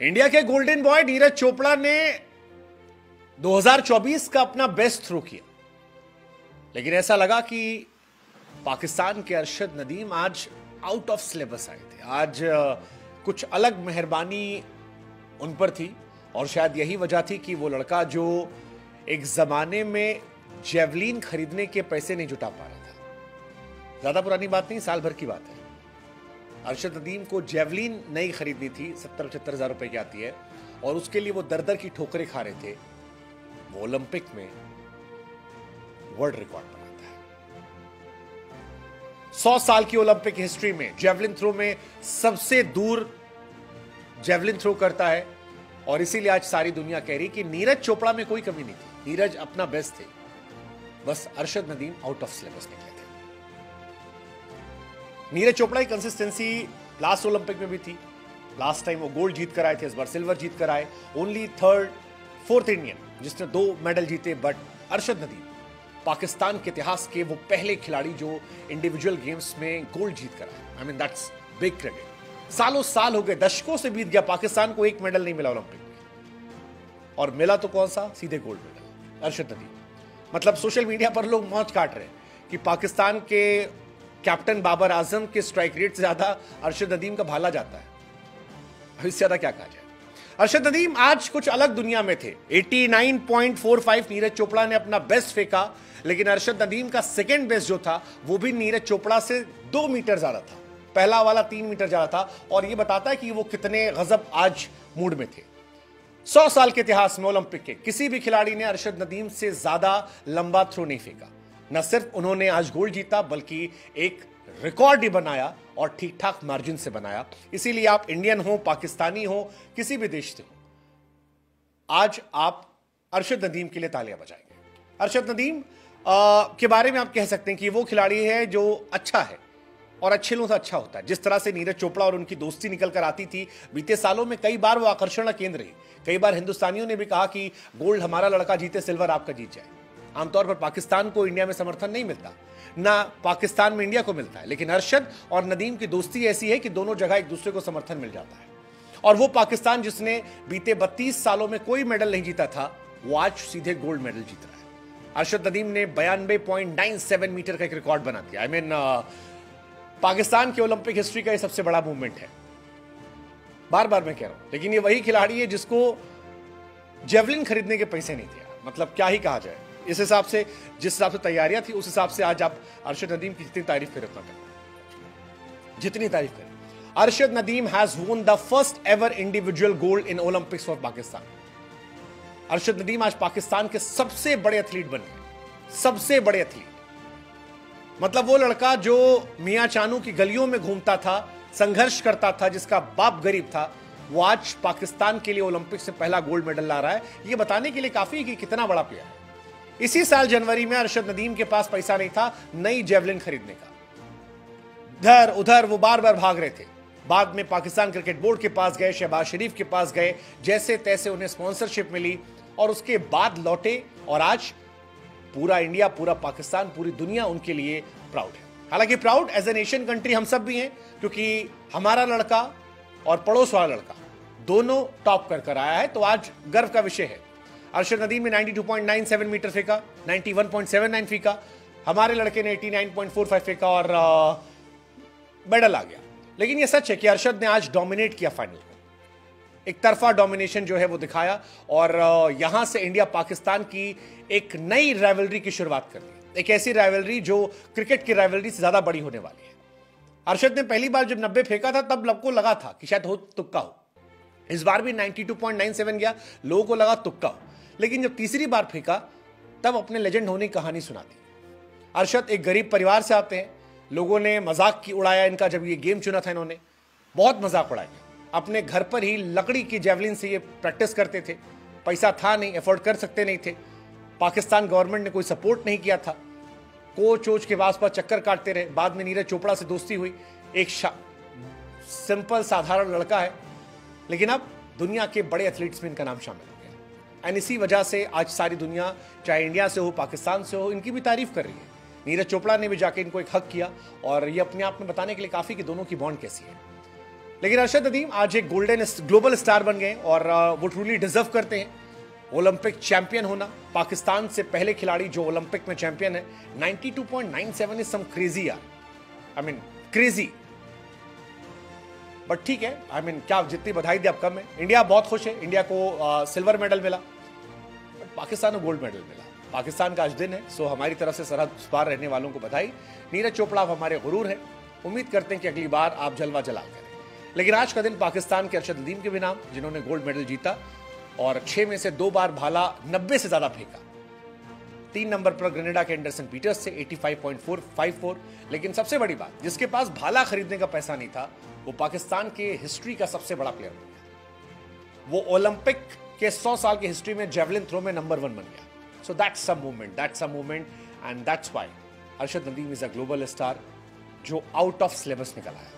India के golden boy Neeraj Chopra ने 2024 का अपना बेस्ट थ्रो किया। लेकिन ऐसा लगा कि पाकिस्तान के अरशद नदीम आज आउट ऑफ़ सिलेबस आए थे। आज कुछ अलग मेहरबानी उन पर थी और शायद यही वजह थी कि वो लड़का जो एक जमाने में जेवलिन खरीदने के पैसे नहीं जुटा पा रहा था। ज़्यादा पुरानी बात नहीं, साल भर की बात है। अरशद नदीम को जेवलिन नहीं खरीदनी थी, सत्तर पचहत्तर हज़ार रुपए की आती है, और उसके लिए वो दर दर की ठोकरें खा रहे थे। वो ओलंपिक में वर्ल्ड रिकॉर्ड बनाता है। सौ साल की ओलंपिक हिस्ट्री में जेवलिन थ्रो में सबसे दूर जेवलिन थ्रो करता है, और इसीलिए आज सारी दुनिया कह रही कि नीरज चोपड़ा में कोई कमी नहीं थी। नीरज अपना बेस्ट थे। बस Arshad Nadeem out of syllabus निकले नीरज चोपड़ा की कंसिस्टेंसी लास्ट ओलंपिक में भी थी। लास्ट टाइम वो गोल्ड जीत कर आए थे, इस बार सिल्वर जीत कर आए। ओनली थर्ड फोर्थ इंडियन जिसने दो मेडल जीते बट अरशद नदीम, पाकिस्तान के इतिहास के वो पहले खिलाड़ी जो इंडिविजुअल गेम्स में गोल्ड जीत कर आए। I mean that's big credit सालों साल हो गए, दशकों से बीत गया, पाकिस्तान को एक मेडल नहीं मिला ओलंपिक में। और मिला तो कौन सा? सीधे गोल्ड मेडल अरशद नदीम। मतलब सोशल मीडिया पर लोग मौज काट रहे हैं कि पाकिस्तान के कैप्टन बाबर आज़म के स्ट्राइक रेट से ज़्यादा अरशद नदीम का भाला जाता है। इससे ज़्यादा क्या कहा जाए? अरशद नदीम आज कुछ अलग दुनिया में थे। 89.45 नीरज चोपड़ा ने अपना बेस्ट फेंका, लेकिन अरशद नदीम का सेकेंड बेस्ट जो था, वो भी नीरज चोपड़ा से दो मीटर ज़्यादा था। पहला वाला तीन मीटर ज़्यादा था, और ये बताता है कि वो कितने गजब आज मूड में थे। सौ साल के इतिहास में ओलंपिक के किसी भी खिलाड़ी ने अरशद नदीम से ज़्यादा लंबा थ्रो नहीं फेंका। न सिर्फ़ उन्होंने आज गोल्ड जीता बल्कि एक रिकॉर्ड ही बनाया और ठीक ठाक मार्जिन से बनाया। इसीलिए आप इंडियन हो पाकिस्तानी हो किसी भी देश से हो आज आप अरशद नदीम के लिए तालियाँ बजाएँगे। अरशद नदीम आ, के बारे में आप कह सकते हैं कि वो खिलाड़ी है जो अच्छा है और अच्छे लोगों से अच्छा होता है। जिस तरह से नीरज चोपड़ा और उनकी दोस्ती निकल कर आती थी बीते सालों में कई बार वो आकर्षण केंद्र रही। कई बार हिंदुस्तानियों ने भी कहा कि गोल्ड हमारा लड़का जीते सिल्वर आपका जीत जाए। आमतौर पर पाकिस्तान को इंडिया में समर्थन नहीं मिलता। ना पाकिस्तान में इंडिया को मिलता है लेकिन अरशद और नदीम की दोस्ती ऐसी है कि दोनों जगह एक दूसरे को समर्थन मिल जाता है। और वो पाकिस्तान जिसने बीते बत्तीस सालों में कोई मेडल नहीं जीता था वो आज सीधे गोल्ड मेडल जीत रहा है। अरशद नदीम ने बयानबे पॉइंट नाइन सेवन मीटर का एक रिकॉर्ड बना दिया। I I mean mean, Pakistan की ओलंपिक हिस्ट्री का ये सबसे बड़ा मूवमेंट है। बार बार मैं कह रहा हूँ लेकिन ये वही खिलाड़ी है जिसको जेवलिन खरीदने के पैसे नहीं दिया। मतलब क्या ही कहा जाए। इस हिसाब से, जिस हिसाब से तैयारियाँ थी, उस हिसाब से आज आप अरशद नदीम की जितनी तारीफ़ करें उतना करें। जितनी तारीफ़ करें। Arshad Nadeem has won the first ever individual gold in Olympics for Pakistan Arshad Nadeem आज पाकिस्तान के सबसे बड़े एथलीट बने सबसे बड़े एथलीट मतलब वो लड़का जो मियाँ चानू की गलियों में घूमता था, संघर्ष करता था, जिसका बाप गरीब था, वो आज पाकिस्तान के लिए ओलंपिक से पहला गोल्ड मेडल ला रहा है। ये बताने के लिए काफ़ी कि कितना बड़ा प्लेयर है। इसी साल जनवरी में अरशद नदीम के पास पैसा नहीं था, नई जेवलिन खरीदने का। इधर, उधर वो बार बार भाग रहे थे। बाद में पाकिस्तान क्रिकेट बोर्ड के पास गए, शहबाज शरीफ के पास गए, जैसे तैसे उन्हें स्पॉन्सरशिप मिली और उसके बाद लौटे और आज पूरा इंडिया, पूरा पाकिस्तान, पूरी दुनिया उनके लिए प्राउड है। हालाँकि proud as an Asian country हम सब भी हैं, क्योंकि हमारा लड़का और पड़ोस वाला लड़का दोनों टॉप कर कर आया है तो आज गर्व का विषय है। अरशद नदीम ने 92.97 मीटर फेंका 91.79 फेंका, हमारे लड़के ने 89.45 फेंका और मेडल आ गया। लेकिन यह सच है कि अरशद ने आज डोमिनेट किया फाइनल को। एक तरफा डोमिनेशन जो है वो दिखाया और यहाँ से इंडिया पाकिस्तान की एक नई राइवलरी की शुरुआत कर दी। एक ऐसी राइवलरी जो क्रिकेट की राइवलरी से ज़्यादा बड़ी होने वाली है। अरशद ने पहली बार जब नब्बे फेंका था, तब सबको लगा था कि शायद हो तुक्का हो। इस बार भी 92.97 गया, लोगों को लगा तुक्का हो। लेकिन जब तीसरी बार फेंका, तब अपने लेजेंड होने की कहानी सुना दी। अरशद एक गरीब परिवार से आते हैं। लोगों ने मज़ाक की उड़ाया इनका जब ये गेम चुना था इन्होंने। बहुत मज़ाक उड़ाया। अपने घर पर ही लकड़ी की जेवलिन से ये प्रैक्टिस करते थे। पैसा था नहीं एफोर्ड कर सकते नहीं थे। पाकिस्तान गवर्नमेंट ने कोई सपोर्ट नहीं किया था। कोच वोच के आस पास चक्कर काटते रहे। बाद में नीरज चोपड़ा से दोस्ती हुई। एक सिंपल साधारण लड़का है। लेकिन अब दुनिया के बड़े एथलीट्स में इनका नाम शामिल एंड इसी वजह से आज सारी दुनिया चाहे इंडिया से हो पाकिस्तान से हो इनकी भी तारीफ़ कर रही है। नीरज चोपड़ा ने भी जाके इनको एक हक किया और ये अपने आप में बताने के लिए काफ़ी कि दोनों की बॉन्ड कैसी है। लेकिन अरशद नदीम आज एक गोल्डन ग्लोबल स्टार बन गए और वो ट्रूली डिजर्व करते हैं। ओलंपिक चैंपियन होना पाकिस्तान से पहले खिलाड़ी जो ओलंपिक में चैंपियन है 92.97 इज़ सम क्रेजी यार। आई मीन क्रेजी बट ठीक है आई I मीन mean, क्या जितनी बधाई दी अब कम है। इंडिया बहुत खुश है। इंडिया को सिल्वर मेडल मिला। पाकिस्तान को गोल्ड मेडल मिला। पाकिस्तान का आज दिन है सो हमारी तरफ़ से सरहद पार रहने वालों को बधाई। नीरज चोपड़ा आप हमारे गुरूर है। उम्मीद करते हैं कि अगली बार आप जलवा जलाल करें। लेकिन आज का दिन पाकिस्तान के अरशद नदीम के भी नाम, जिन्होंने गोल्ड मेडल जीता और छह में से दो बार भाला नब्बे से ज़्यादा फेंका। तीन नंबर पर ग्रेनेडा के एंडरसन पीटर्स से 85.454 लेकिन सबसे बड़ी बात, जिसके पास भाला खरीदने का पैसा नहीं था, वो पाकिस्तान के हिस्ट्री का सबसे बड़ा प्लेयर वो ओलंपिक के 100 साल की हिस्ट्री में जेवलिन थ्रो में नंबर वन बन गया। So that's a movement that's a movement and that's why Arshad Nadeem is a global star जो आउट ऑफ़ सिलेबस निकल आया